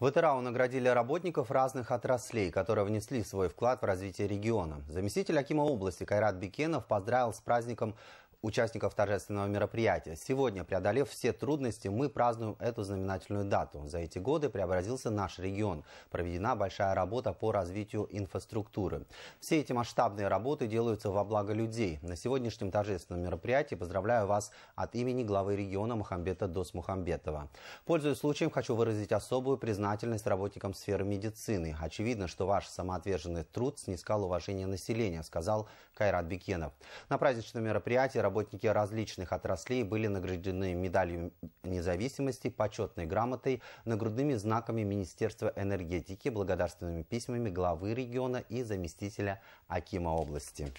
В ИТРАУ наградили работников разных отраслей, которые внесли свой вклад в развитие региона. Заместитель Акима области Кайрат Бекенов поздравил с праздником участников торжественного мероприятия. Сегодня, преодолев все трудности, мы празднуем эту знаменательную дату. За эти годы преобразился наш регион. Проведена большая работа по развитию инфраструктуры. Все эти масштабные работы делаются во благо людей. На сегодняшнем торжественном мероприятии поздравляю вас от имени главы региона Мухамбета Досмухамбетова. Пользуясь случаем, хочу выразить особую признательность работникам сферы медицины. Очевидно, что ваш самоотверженный труд снискал уважение населения, сказал Кайрат Бекенов. На праздничном мероприятии работники различных отраслей были награждены медалью независимости, почетной грамотой, нагрудными знаками Министерства энергетики, благодарственными письмами главы региона и заместителя Акима области.